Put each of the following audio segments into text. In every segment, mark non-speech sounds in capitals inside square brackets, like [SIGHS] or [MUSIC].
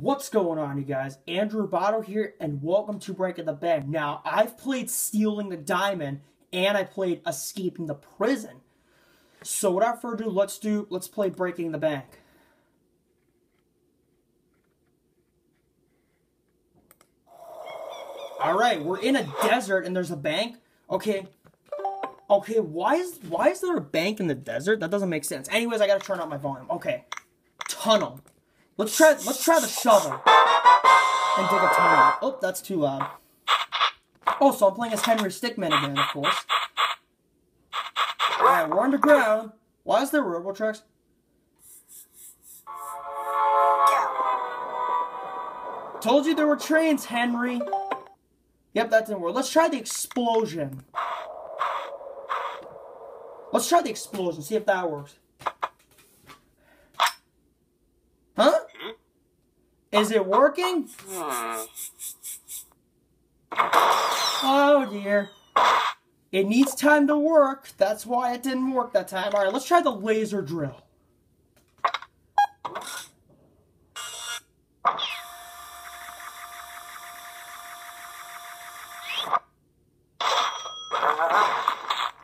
What's going on, you guys? Andrew Ribaudo here, and welcome to Breaking the Bank. Now, I've played Stealing the Diamond, and I played Escaping the Prison. So, without further ado, let's do, let's play Breaking the Bank. Alright, we're in a desert, and there's a bank. Okay, Okay, why is why is there a bank in the desert? That doesn't make sense. Anyways, I gotta turn up my volume. Okay. Tunnel. Let's try let's try the shovel. And dig a tunnel. Oh, that's too loud. Oh, so I'm playing as Henry Stickmin again, of course. Alright, we're underground. Why is there robo trucks? Told you there were trains, Henry. Yep, that didn't work. Let's try the explosion. Let's try the explosion, see if that works. Huh? Is it working? Oh dear. It needs time to work. That's why it didn't work that time. Alright, let's try the laser drill.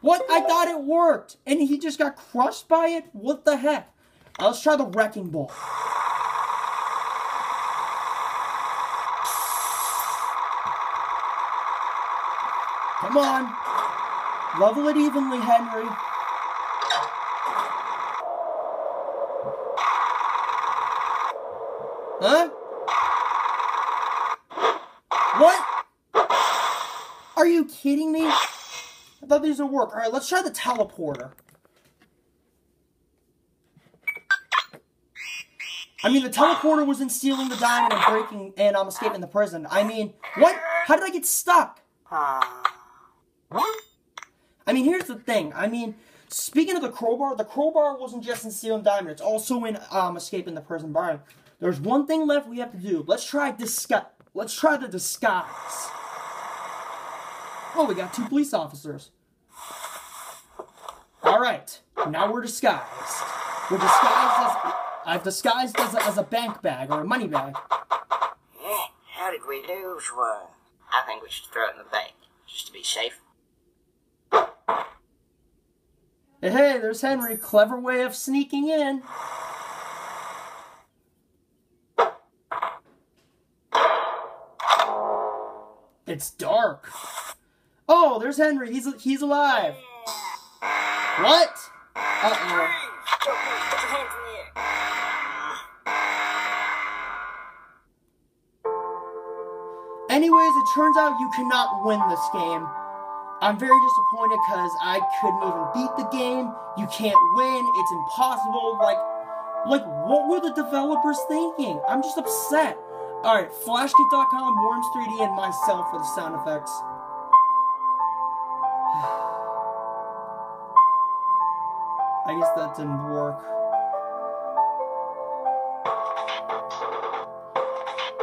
What? I thought it worked. And he just got crushed by it? What the heck? let's try the wrecking ball. Come on. Level it evenly, Henry. Huh? What? Are you kidding me? I thought these would work. Alright, let's try the teleporter. I mean, the teleporter was in stealing the diamond and breaking, and I'm um, escaping the prison. I mean, what? How did I get stuck? I mean, here's the thing. I mean, speaking of the crowbar, the crowbar wasn't just in stealing diamond. It's also in um, escaping the prison bar. There's one thing left we have to do. Let's try disguise. Let's try the disguise. Oh, we got two police officers. Alright, now we're disguised. We're disguised as... I've disguised as a, as a bank bag or a money bag. Yeah, how did we lose one? I think we should throw it in the bank, just to be safe. Hey, there's Henry. Clever way of sneaking in. It's dark. Oh, there's Henry. He's he's alive. What? Uh-oh. Anyways, it turns out you cannot win this game. I'm very disappointed because I couldn't even beat the game. You can't win. It's impossible. Like, like, what were the developers thinking? I'm just upset. Alright, flashkit.com, Worms3D, and myself for the sound effects. [SIGHS] I guess that didn't work.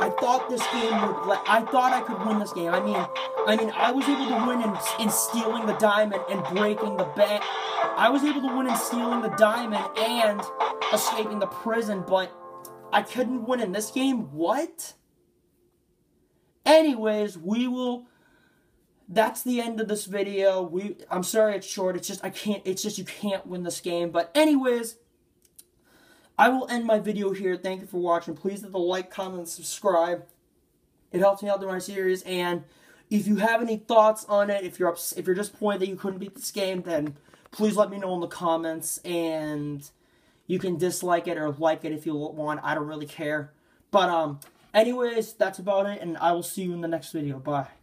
I thought this game would I thought I could win this game. I mean, I mean, I was able to win in, in stealing the diamond and breaking the bank. I was able to win in stealing the diamond and escaping the prison, but I couldn't win in this game? What? Anyways, we will that's the end of this video. We I'm sorry it's short. It's just I can't it's just you can't win this game. But anyways, I will end my video here. Thank you for watching. Please hit the like, comment, subscribe. It helps me out through my series and if you have any thoughts on it, if you're ups if you're disappointed that you couldn't beat this game, then please let me know in the comments and you can dislike it or like it if you want. I don't really care. But um anyways, that's about it and I will see you in the next video. Bye.